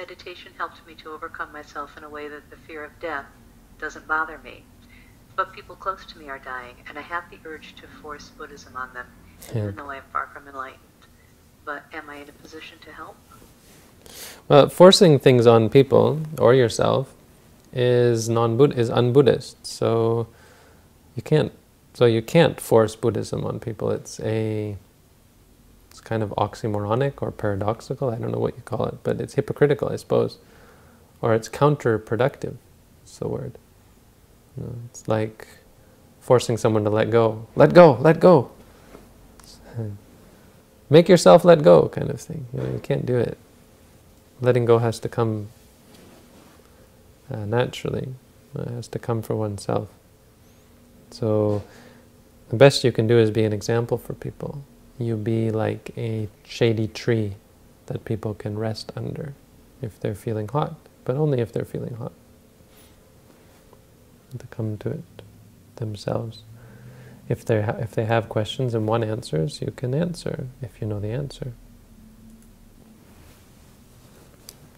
meditation helped me to overcome myself in a way that the fear of death doesn't bother me. But people close to me are dying, and I have the urge to force Buddhism on them, Yeah. even though I'm far from enlightened. But am I in a position to help? Well, forcing things on people or yourself is non is un-Buddhist. So you can't. So you can't force Buddhism on people. It's a. It's kind of oxymoronic or paradoxical. I don't know what you call it, but it's hypocritical, I suppose, or it's counterproductive. It's the word. You know, it's like forcing someone to let go. Let go. Let go. Make yourself let go, kind of thing. You know, you can't do it letting go has to come uh, naturally. It has to come for oneself. So the best you can do is be an example for people. You be like a shady tree that people can rest under if they're feeling hot, but only if they're feeling hot. To come to it themselves. If they if they have questions and want answers, you can answer if you know the answer.